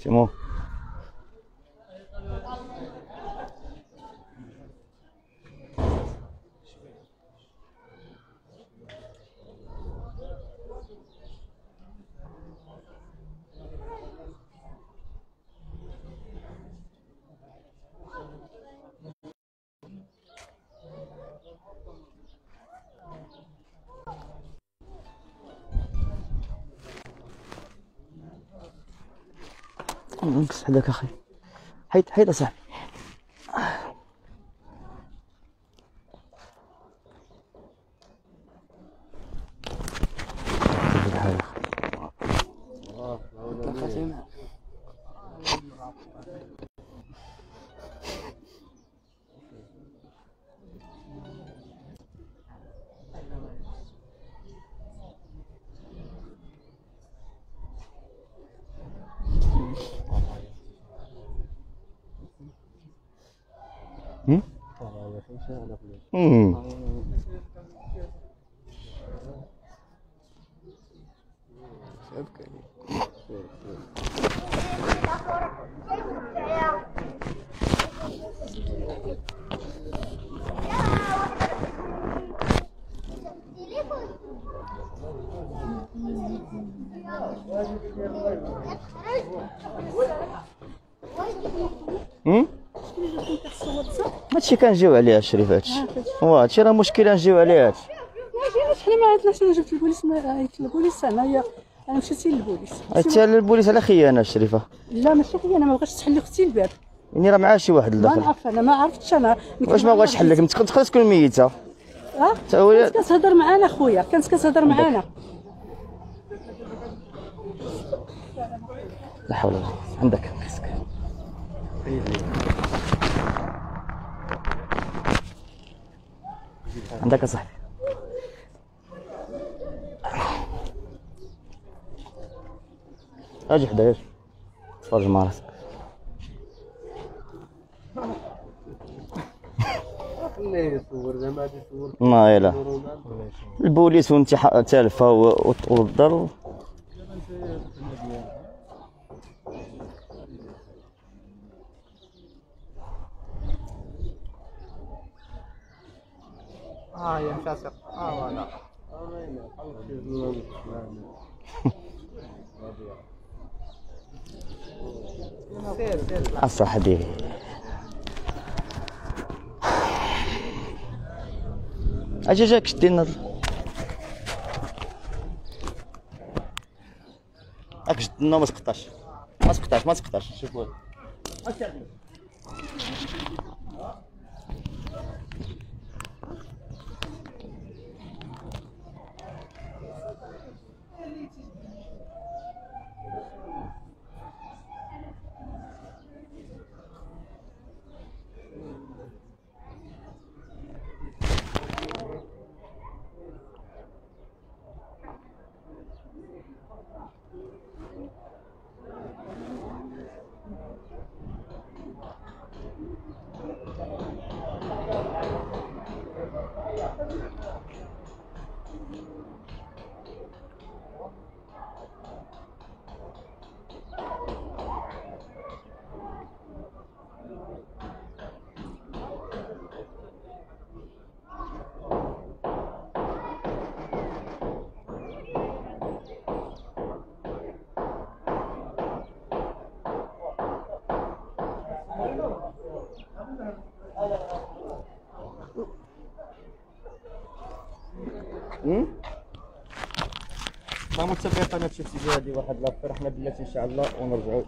Всему. نقص حداك أخي. حيد حيد أصاحبي. Hmm? Hmm. Thank you. هادشي كنجيو عليه شريف هادشي هو هادشي راه مشكله نجيو عليه هادشي. ماشي حنا ما عندناش أنا جبت البوليس ما عيطت للبوليس انايا أنا مشيت للبوليس. حتى البوليس على خيانة شريفة. لا ماشي خي أنا ما بغيتش تحل أختي الباب. يعني راه معاه شي واحد ما لداخل نعرف أنا ما عرفتش أنا واش ما بغاش يحلك انت تقدر تكون ميتة. آه كانت كتهضر معانا خويا. كانت كتهضر معانا. لا حول ولا قوة. عندك. عندك أجي حدايا أجي. تفرج مع راسك. ما يلا البوليس وانت تالفه و- يا مشاسق آه سير سير اصاحبي أجي جاك شدي النظر هاك شد ما تقطعش ما تقطعش ما تقطعش شوفوا どうも。ما متابعين قناه شفتي هذه واحد لافير حنا بلاتي ان شاء الله ونرجعوا